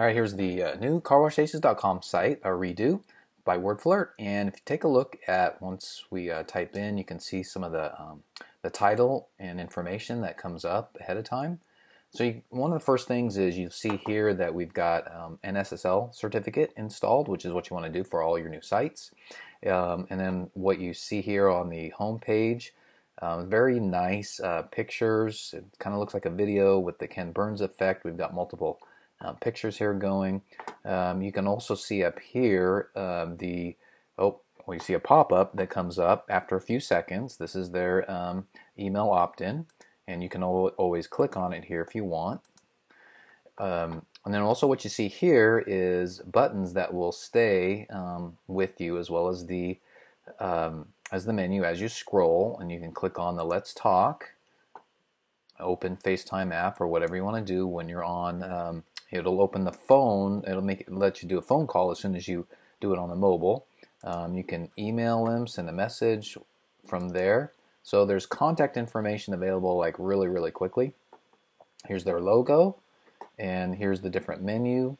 All right, here's the uh, new carwashaces.com site, a redo by WordFlirt. And if you take a look at once we uh, type in, you can see some of the, um, the title and information that comes up ahead of time. So you, one of the first things is you see here that we've got um, an SSL certificate installed, which is what you want to do for all your new sites. Um, and then what you see here on the home page, um, very nice uh, pictures. It kind of looks like a video with the Ken Burns effect. We've got multiple uh, pictures here going. Um, you can also see up here um, the, oh, you see a pop-up that comes up after a few seconds. This is their um, email opt-in, and you can always click on it here if you want. Um, and then also what you see here is buttons that will stay um, with you as well as the as the menu as you scroll and you can click on the Let's Talk open FaceTime app or whatever you want to do when you're on um, It'll open the phone. It'll make it let you do a phone call as soon as you do it on the mobile. Um, you can email them, send a message from there. So there's contact information available like really, really quickly. Here's their logo, and here's the different menu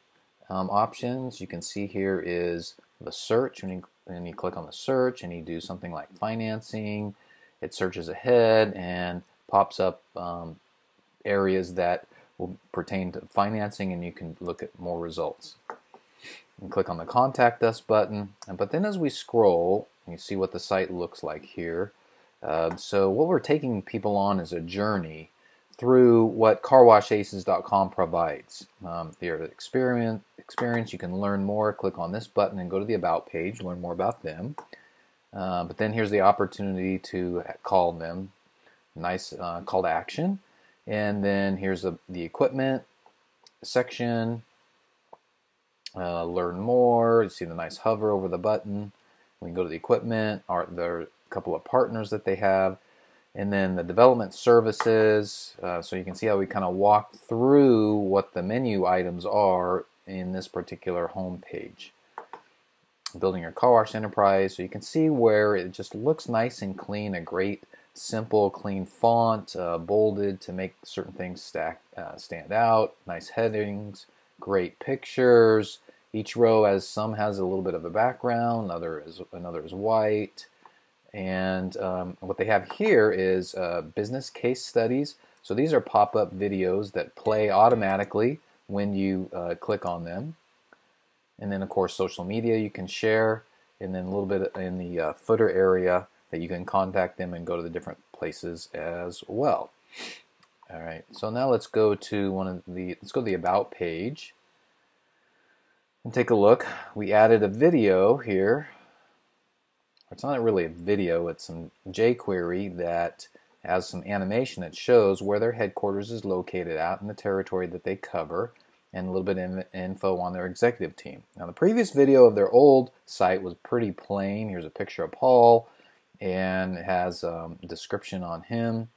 um, options. You can see here is the search. When you, you click on the search and you do something like financing, it searches ahead and pops up um, areas that will pertain to financing and you can look at more results. And click on the contact us button but then as we scroll you see what the site looks like here. Uh, so what we're taking people on is a journey through what carwashaces.com provides. Um, their experience, experience, you can learn more. Click on this button and go to the About page, learn more about them. Uh, but then here's the opportunity to call them. Nice uh, call to action. And then here's the, the equipment section. Uh, learn more. You see the nice hover over the button. We can go to the equipment. Are there are a couple of partners that they have, and then the development services. Uh, so you can see how we kind of walk through what the menu items are in this particular home page. Building your car wash enterprise, so you can see where it just looks nice and clean. A great simple, clean font, uh, bolded to make certain things stack, uh, stand out, nice headings, great pictures. Each row has some has a little bit of a background, another is another is white, and um, what they have here is uh, business case studies. So these are pop-up videos that play automatically when you uh, click on them, and then of course social media you can share, and then a little bit in the uh, footer area that you can contact them and go to the different places as well. All right, so now let's go to one of the, let's go to the About page and take a look. We added a video here. It's not really a video, it's some jQuery that has some animation that shows where their headquarters is located at in the territory that they cover and a little bit of info on their executive team. Now the previous video of their old site was pretty plain. Here's a picture of Paul and it has um, description on him.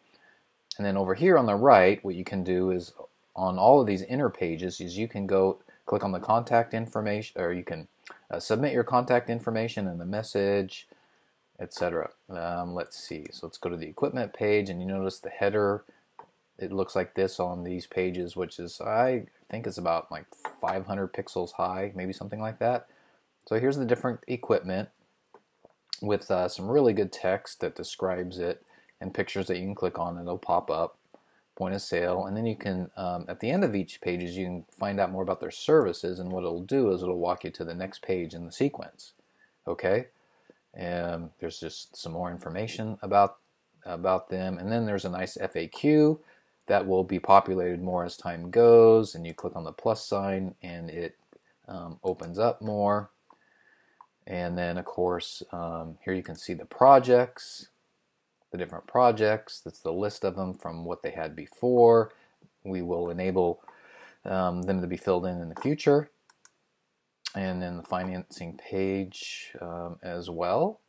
And then over here on the right, what you can do is on all of these inner pages is you can go click on the contact information, or you can uh, submit your contact information and the message, etc. Um, let's see. So let's go to the equipment page, and you notice the header. It looks like this on these pages, which is I think is about like 500 pixels high, maybe something like that. So here's the different equipment with uh, some really good text that describes it and pictures that you can click on and it'll pop up point of sale and then you can um, at the end of each pages you can find out more about their services and what it'll do is it'll walk you to the next page in the sequence okay? And there's just some more information about about them and then there's a nice FAQ that will be populated more as time goes and you click on the plus sign and it um, opens up more and then, of course, um, here you can see the projects, the different projects. That's the list of them from what they had before. We will enable um, them to be filled in in the future. And then the financing page um, as well.